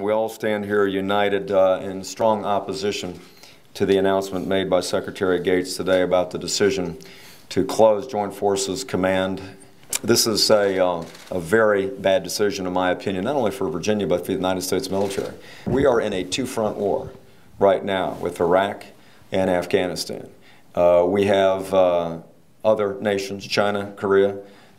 We all stand here united uh, in strong opposition to the announcement made by Secretary Gates today about the decision to close Joint Forces Command. This is a, uh, a very bad decision, in my opinion, not only for Virginia, but for the United States military. We are in a two front war right now with Iraq and Afghanistan. Uh, we have uh, other nations, China, Korea,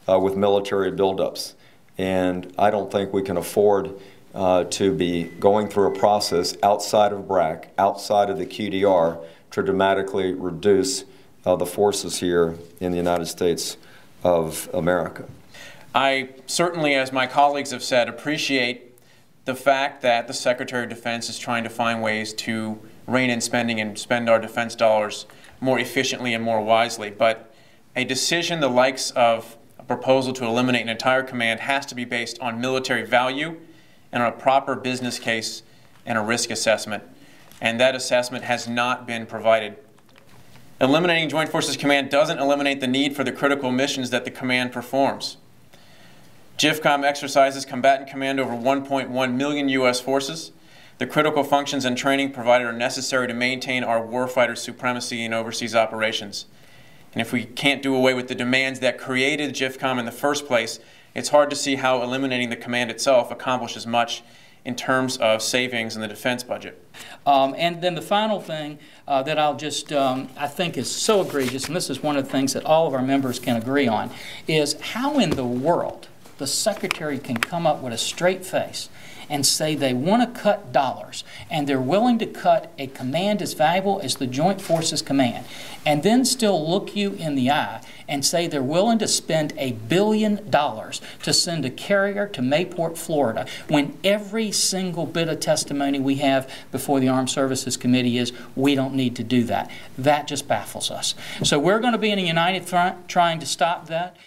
uh, with military buildups. And I don't think we can afford uh, to be going through a process outside of BRAC, outside of the QDR, to dramatically reduce uh, the forces here in the United States of America. I certainly, as my colleagues have said, appreciate the fact that the Secretary of Defense is trying to find ways to rein in spending and spend our defense dollars more efficiently and more wisely. But a decision the likes of a proposal to eliminate an entire command has to be based on military value and on a proper business case and a risk assessment. And that assessment has not been provided. Eliminating Joint Forces Command doesn't eliminate the need for the critical missions that the command performs. JFCOM exercises combatant command over 1.1 million U.S. forces. The critical functions and training provided are necessary to maintain our warfighter supremacy in overseas operations. And if we can't do away with the demands that created JFCOM in the first place, it's hard to see how eliminating the command itself accomplishes much in terms of savings in the defense budget. Um, and then the final thing uh, that I'll just, um, I think is so egregious, and this is one of the things that all of our members can agree on, is how in the world the Secretary can come up with a straight face and say they want to cut dollars and they're willing to cut a command as valuable as the Joint Forces Command and then still look you in the eye and say they're willing to spend a billion dollars to send a carrier to Mayport, Florida, when every single bit of testimony we have before the Armed Services Committee is we don't need to do that. That just baffles us. So we're going to be in a united front trying to stop that.